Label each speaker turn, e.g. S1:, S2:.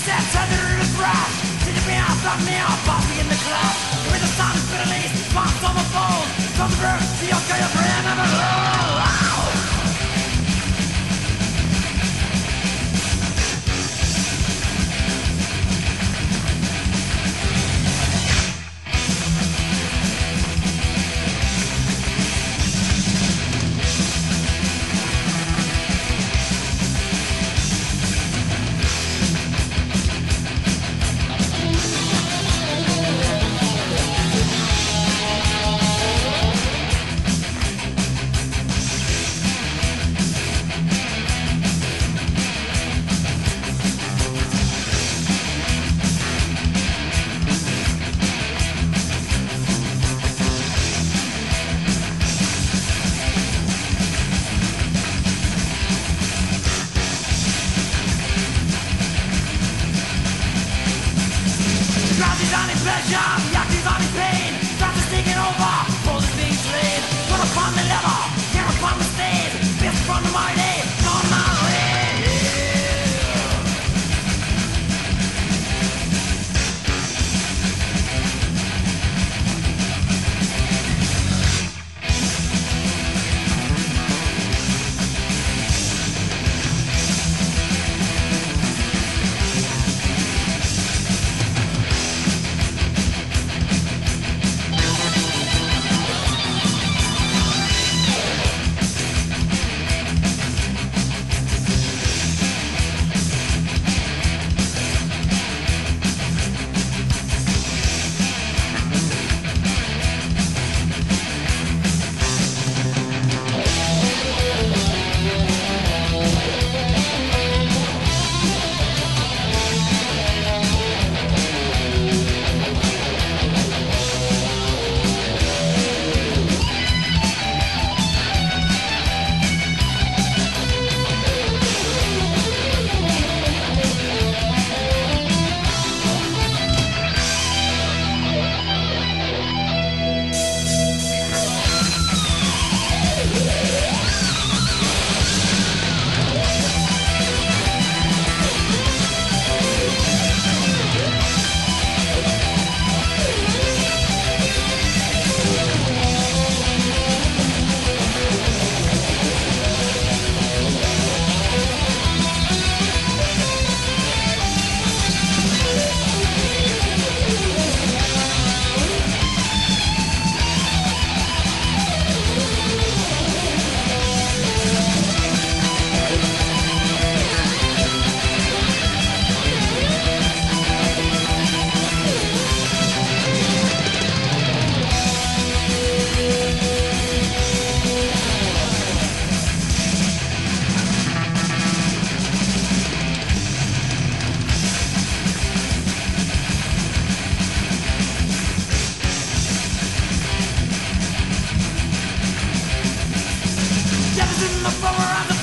S1: steps under the brush Did me off, knock me? Off, me in the club. Give the sun's been is in the former of the